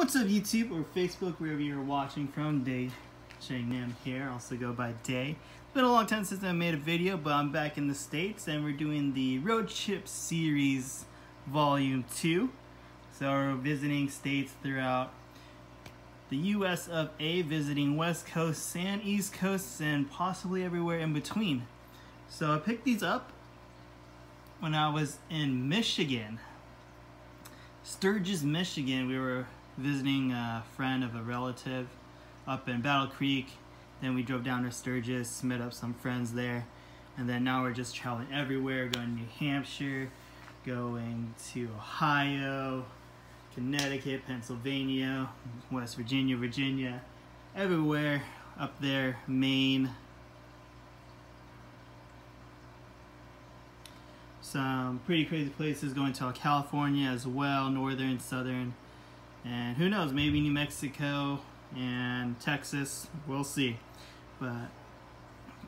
What's up YouTube or Facebook, wherever you're watching from, Day Nam here, also go by Day. It's been a long time since I made a video, but I'm back in the States and we're doing the Road Trip Series Volume 2. So we're visiting states throughout the US of A, visiting West Coast and East Coast and possibly everywhere in between. So I picked these up when I was in Michigan. Sturgis, Michigan. We were visiting a friend of a relative up in Battle Creek. Then we drove down to Sturgis, met up some friends there. And then now we're just traveling everywhere, going to New Hampshire, going to Ohio, Connecticut, Pennsylvania, West Virginia, Virginia, everywhere up there, Maine. Some pretty crazy places going to California as well, northern, southern, and who knows, maybe New Mexico and Texas, we'll see. But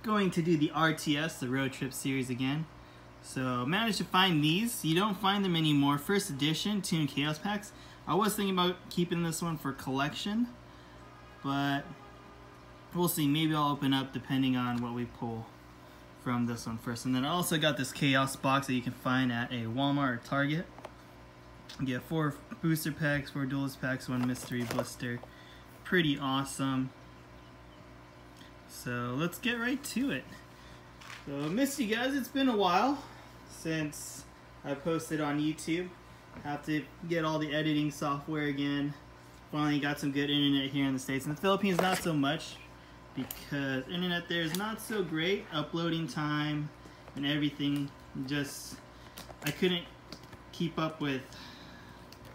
going to do the RTS, the road trip series again. So managed to find these. You don't find them anymore. First edition, Toon Chaos Packs. I was thinking about keeping this one for collection, but we'll see. Maybe I'll open up depending on what we pull from this one first. And then I also got this Chaos box that you can find at a Walmart or Target. You get four booster packs, four duelist packs, one mystery blister. Pretty awesome. So let's get right to it. So missed you guys. It's been a while since I posted on YouTube. Have to get all the editing software again. Finally got some good internet here in the States. In the Philippines, not so much because internet there is not so great. Uploading time and everything just, I couldn't keep up with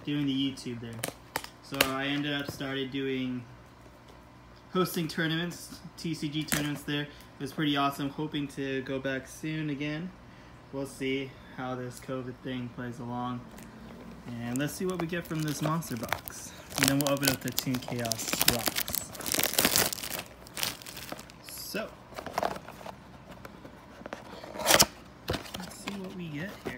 doing the YouTube there. So I ended up started doing hosting tournaments, TCG tournaments there. It was pretty awesome. Hoping to go back soon again. We'll see how this COVID thing plays along. And let's see what we get from this monster box. And then we'll open up the Toon Chaos box. So, let's see what we get here.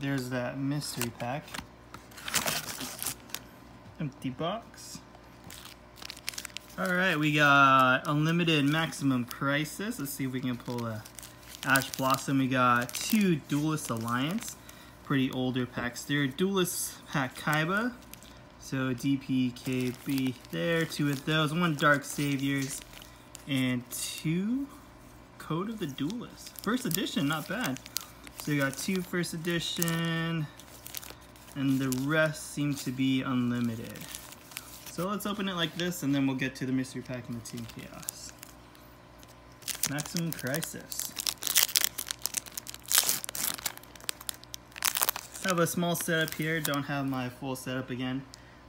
There's that mystery pack. Empty box. Alright, we got Unlimited Maximum Crisis. Let's see if we can pull a Ash Blossom. We got two Duelist Alliance. Pretty older packs there. Duelist Pack Kaiba. So DPKB there. Two of those. One Dark Saviors. And two Code of the Duelist. First edition, not bad. So we got two first edition. And the rest seem to be unlimited. So let's open it like this and then we'll get to the mystery pack and the Toon Chaos. Maximum Crisis. Have a small setup here, don't have my full setup again.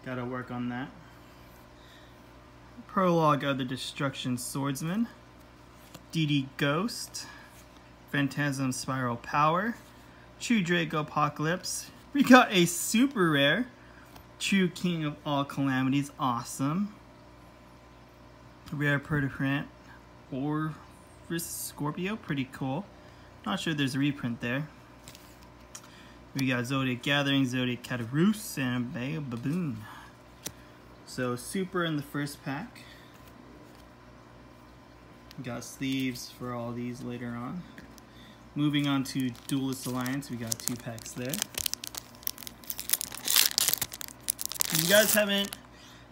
Gotta work on that. Prologue of the Destruction Swordsman. DD Ghost. Phantasm Spiral Power. True Draco Apocalypse. We got a super rare. True King of All Calamities, awesome. Rare Perturbant or Scorpio, pretty cool. Not sure there's a reprint there. We got Zodiac Gathering, Zodiac Catarus, and a Bay Baboon. So super in the first pack. Got sleeves for all these later on. Moving on to Duelist Alliance, we got two packs there. If you guys haven't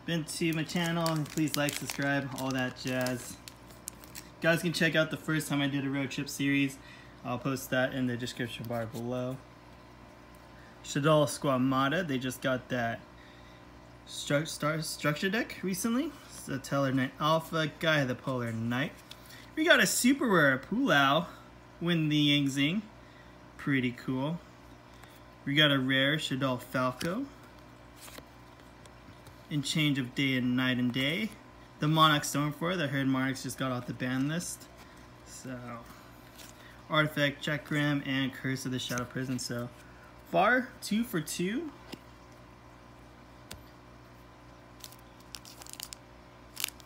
been to my channel, please like, subscribe, all that jazz. You guys can check out the first time I did a road trip series. I'll post that in the description bar below. Shaddoll Squamata, they just got that stru star structure deck recently. So Teller Knight Alpha, Guy the Polar Knight. We got a super rare Pulao, Win the Yang Zing. Pretty cool. We got a rare Shaddoll Falco in Change of Day and Night and Day. The Monarch Stormforth, I heard Monarchs just got off the ban list. So, Artifact Chakram and Curse of the Shadow Prison. So, far, two for two.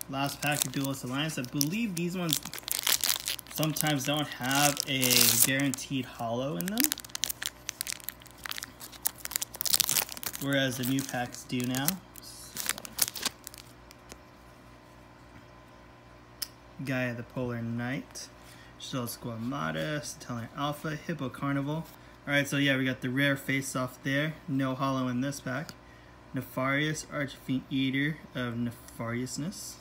Last pack of Duelist Alliance. I believe these ones sometimes don't have a guaranteed hollow in them. whereas the new packs do now. So. Gaia the Polar Knight, Shell Squamata, Stellar Alpha, Hippo Carnival. Alright, so yeah, we got the rare face off there. No hollow in this pack. Nefarious Archfiend Eater of Nefariousness.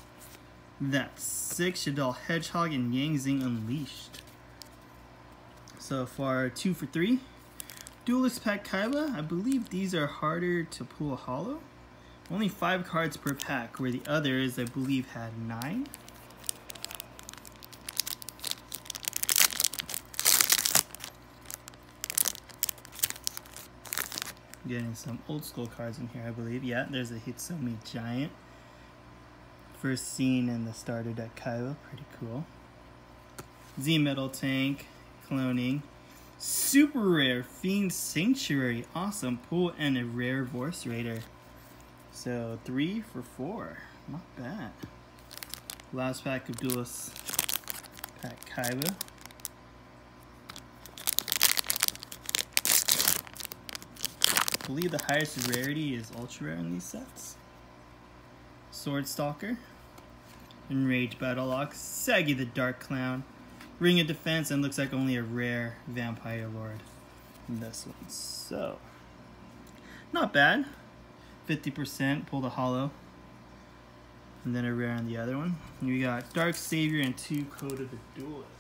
That's six Shaddoll Hedgehog and Yang Zing Unleashed. So far, two for three. Duelist Pack Kaiba, I believe these are harder to pull a hollow. Only five cards per pack, where the others, I believe, had nine. Getting some old school cards in here, I believe. Yeah, there's a Hitotsu-Me Giant. First seen in the starter deck Kaiba, pretty cool. Z Metal Tank, cloning. Super rare Fiend Sanctuary, awesome pool and a rare Vorse Raider. So three for four, not bad. Last pack of Duelist Pack Kaiba. I believe the highest rarity is ultra rare in these sets. Sword Stalker, Enraged Battle Ox, Saggi the Dark Clown, Ring of Defense, and looks like only a rare Vampire Lord in this one. So, not bad. 50% pull the hollow. And then a rare on the other one. And we got Dark Savior and two Code of the Duelist.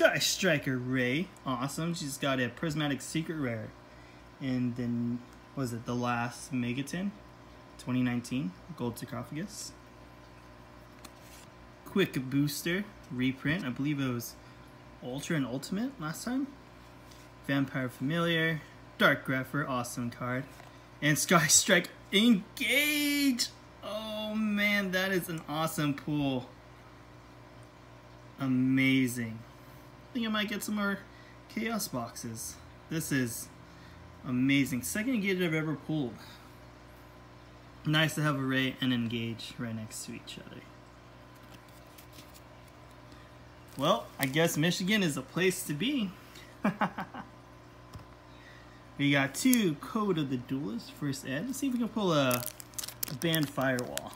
Sky Striker Raye, awesome. She's got a Prismatic Secret Rare. And then, was it the last Megaton? 2019, Gold Sarcophagus. Quick Booster, reprint. I believe it was Ultra and Ultimate last time. Vampire Familiar, Dark Grepher, awesome card. And Sky Strike Engage! Oh man, that is an awesome pool. Amazing. I think I might get some more Chaos boxes. This is amazing. Second gate I've ever pulled. Nice to have a Raye and Engage right next to each other. Well, I guess Michigan is a place to be. we got two Code of the Duelist, first ed. Let's see if we can pull a, a band firewall.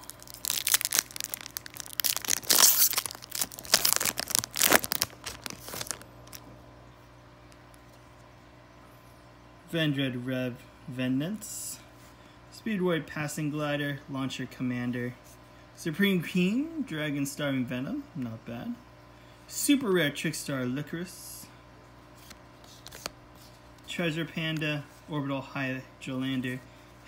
Vendread Rev Vengeance, Speedroid Passing Glider, Launcher Commander, Supreme Queen, Dragon Starving Venom, not bad. Super Rare Trickstar Lycoris, Treasure Panda, Orbital Hydralander,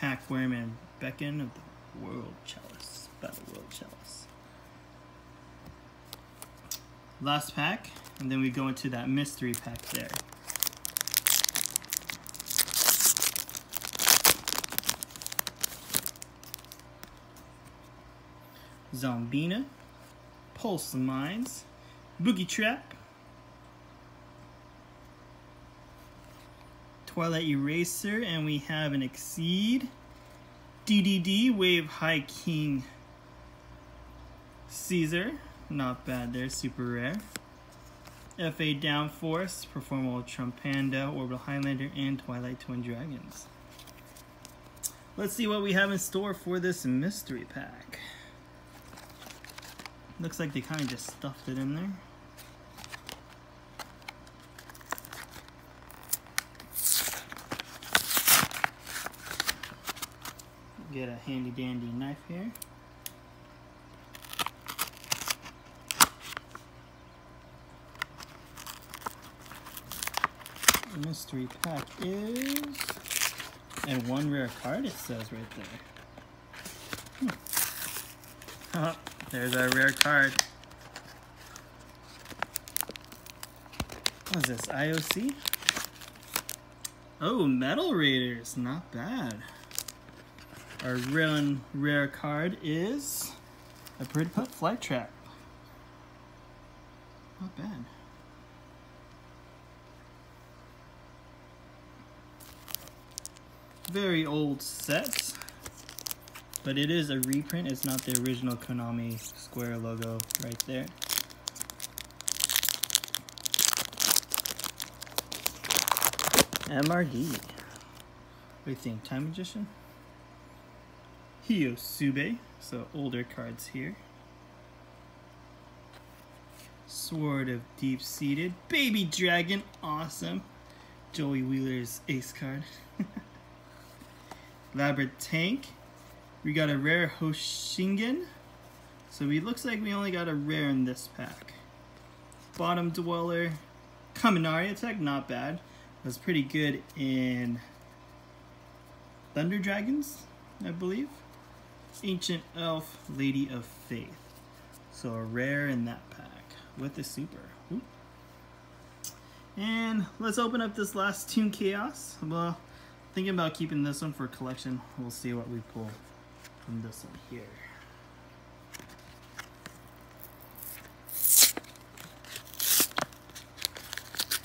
Hackworm, and Beacon of the World Chalice, Battle World Chalice. Last pack, and then we go into that mystery pack there. Zombina, Pulse Mines, Boogie Trap, Twilight Eraser, and we have an Exceed, DDD, Wave High King, Caesar, not bad there, super rare. FA Downforce, Performal Trump Panda, Orbital Highlander, and Twilight Twin Dragons. Let's see what we have in store for this mystery pack. Looks like they kind of just stuffed it in there. Get a handy dandy knife here. Mystery pack is, and one rare card it says right there. Hmm. There's our rare card. What is this, IOC? Oh, Metal Raiders, not bad. Our rare, rare card is a Pretty Putt Flight Trap. Not bad. Very old set. But it is a reprint. It's not the original Konami Square logo right there. MRD. What do you think? Time Magician? Hyosube. So older cards here. Sword of Deep Seated. Baby Dragon. Awesome. Joey Wheeler's ace card. Labyrinth Tank. We got a rare Hoshiningen. So it looks like we only got a rare in this pack. Bottom Dweller. Kaminari attack, not bad. Was pretty good in Thunder Dragons, I believe. Ancient Elf, Lady of Faith. So a rare in that pack with a super. And let's open up this last Toon Chaos. Well, thinking about keeping this one for collection. We'll see what we pull from this one here.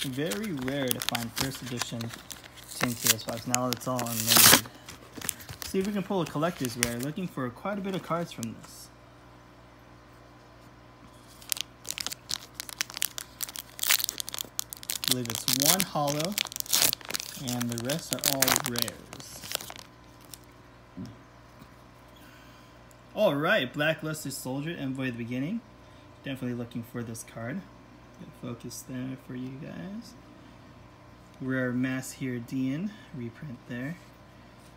Very rare to find first edition Chaos box. Now it's all unlimited. See if we can pull a collector's rare. Looking for quite a bit of cards from this. I believe it's one hollow, and the rest are all rares. All right, Blackluster Soldier, Envoy of the Beginning. Definitely looking for this card. Focus there for you guys. Rare Masheredean, reprint there.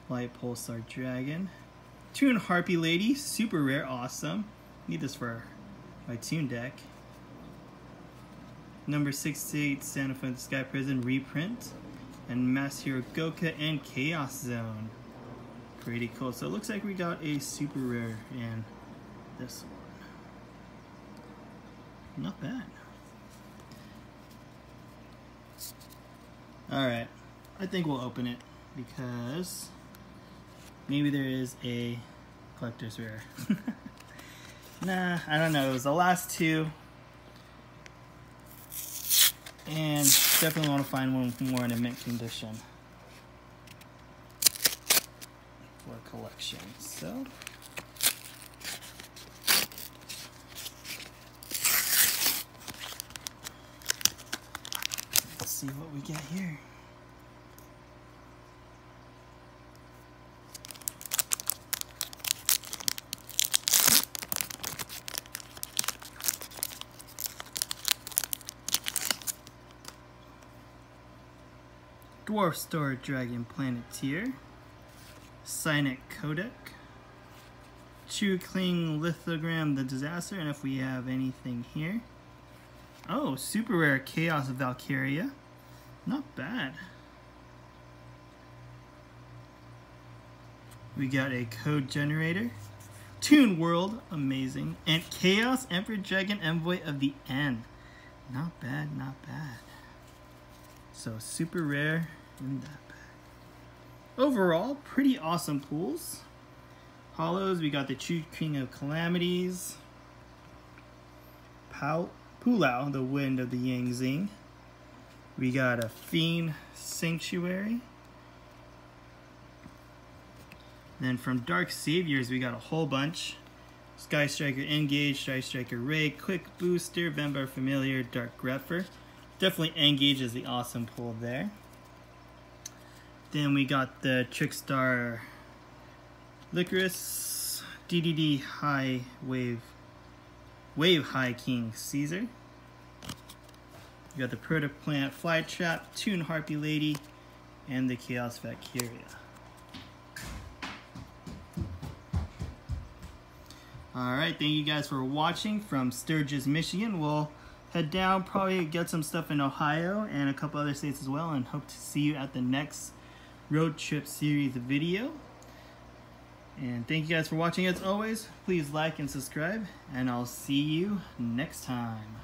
Light Pulsar Dragon. Toon Harpie Lady, super rare, awesome. Need this for my Toon deck. Number 68, Sanaphond Sky Prison reprint. And Mass Hero Goka and Chaos Zone. Pretty cool. So it looks like we got a super rare in this one. Not bad. Alright. I think we'll open it because maybe there is a collector's rare. nah, I don't know. It was the last two. And definitely want to find one more in a mint condition for collection. So. Let's see what we get here. Dwarf Star Dragon Planeteer, Cynic Codec, Chu Kling Lithogram the Disaster, and if we have anything here. Oh, super rare Chaos of Valkyria. Not bad. We got a code generator. Toon World, amazing. And Chaos Emperor Dragon Envoy of the End. Not bad, not bad. So super rare in that. Overall, pretty awesome pools. Hollows, we got the True King of Calamities. Pau Pulao, the Wind of the Yang Zing. We got a Fiend Sanctuary. Then from Dark Saviors, we got a whole bunch. Sky Striker Engage, Sky Striker Raye, Quick Booster, Vampire Familiar, Dark Grepher. Definitely Engage is the awesome pull there. Then we got the Trickstar Lycoris, DDD High Wave, Wave High King Caesar. We got the Proto Plant Fly Trap, Toon Harpie Lady, and the Chaos Valkyria. Alright, thank you guys for watching from Sturgis, Michigan. We'll head down, probably get some stuff in Ohio and a couple other states as well, and hope to see you at the next road trip series video. And thank you guys for watching as always. Please like and subscribe, and I'll see you next time.